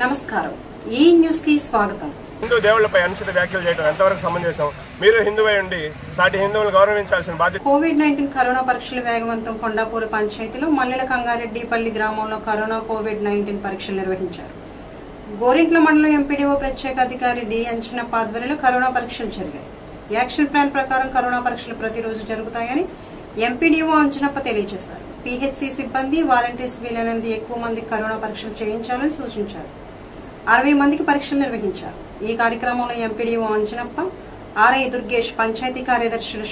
నమస్కారం. ఈ న్యూస్కి స్వాగతం. హిందూ దేవుళ్ళపై అనుచిత వ్యాఖ్యలు చేయడం ఎంతవరకు సమంజసం? మీరు హిందువై ఉండి సాటి హిందువులను గౌరవించాల్సిన బాధ్యత కోవిడ్ నైన్టీన్ కరోనా పరీక్షల వేగవంతం కొండాపూర్ పంచాయతీలో మల్లెల కంగారెడ్డిపల్లి గ్రామంలో కరోనా కోవిడ్ నైన్టీన్ పరీక్షలు నిర్వహించారు. గోరింట్ల మండలం ఎంపీడీఓ ప్రత్యేక అధికారి డి అంచనప్ప ఆధ్వర్యంలో కరోనా పరీక్షలు జరిగాయి. యాక్షన్ ప్లాన్ ప్రకారం కరోనా పరీక్షలు ప్రతిరోజు జరుగుతాయని ఎంపీడీఓ అంచనప్ప తెలియజేశారు. పీహెచ్సీ సిబ్బంది వాలంటీర్స్ వీలైనంత ఎక్కువ మందికి కరోనా పరీక్షలు చేయించాలని సూచించారు. అరవై మందికి పరీక్షలు నిర్వహించారు. ఈ కార్యక్రమంలో ఎంపీడీఓ అంజనప్ప ఆర్ఐ దుర్గేష్ పంచాయతీ కార్యదర్శులు